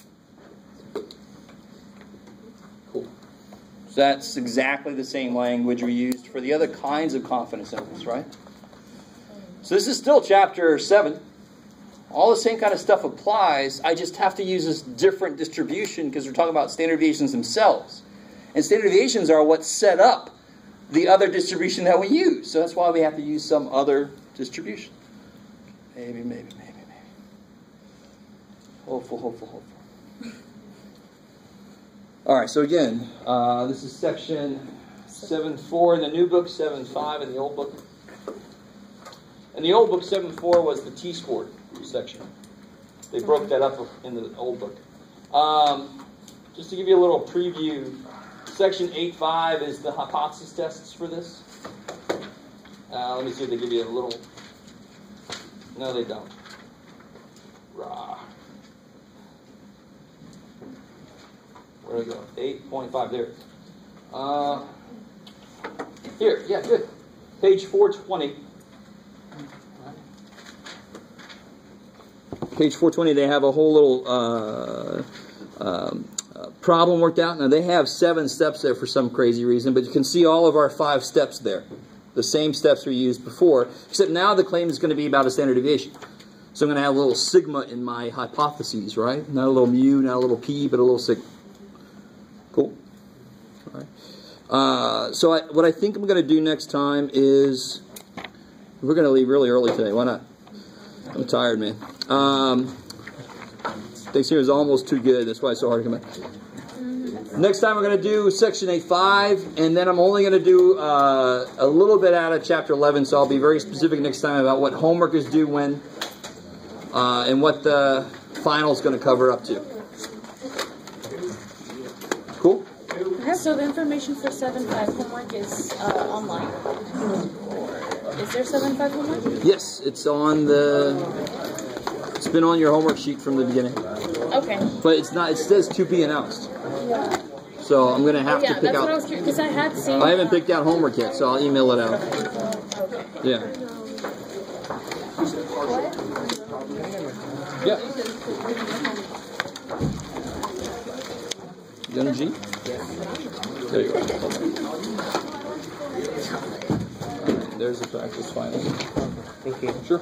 S1: Cool. So that's exactly the same language we used for the other kinds of confidence intervals, right? So this is still chapter seven. All the same kind of stuff applies. I just have to use this different distribution because we're talking about standard deviations themselves. And standard deviations are what set up the other distribution that we use. So that's why we have to use some other distribution. Maybe, maybe, maybe, maybe. Hopeful, hopeful, hopeful. All right, so again, uh, this is section 7.4 in the new book, 7.5 in the old book. In the old book, 7.4 was the T-score section. They broke that up in the old book. Um, just to give you a little preview, section 8.5 is the hypothesis tests for this. Uh, let me see if they give you a little. No, they don't. Rah. Where do I go? 8.5, there. Uh, here, yeah, good. Page 420. Page 420, they have a whole little uh, um, problem worked out. Now, they have seven steps there for some crazy reason, but you can see all of our five steps there. The same steps we used before, except now the claim is going to be about a standard deviation. So I'm going to have a little sigma in my hypotheses, right? Not a little mu, not a little p, but a little sigma. Cool. All right. Uh, so I, what I think I'm going to do next time is we're going to leave really early today. Why not? I'm tired, man. Um, Thanksgiving is almost too good. That's why it's so hard to come back. Next time we're going to do section 8.5, and then I'm only going to do uh, a little bit out of chapter 11, so I'll be very specific next time about what homework is due when uh, and what the final is going to cover up to. Cool?
S2: So the information for seven five homework is uh, online. Is there seven five homework?
S1: Yes, it's on the. It's been on your homework sheet from the beginning,
S2: Okay.
S1: but it's not. It says to be announced. Yeah. So I'm going to have
S2: Oh, yeah,
S1: to pick
S2: that's what I
S1: out.
S2: was curious because I had seen.
S1: I haven't picked out homework yet, so I'll email it out.
S2: Okay.
S1: Yeah. Yeah. You got a G? There you go. There's the practice final.
S6: Thank you.
S1: Sure.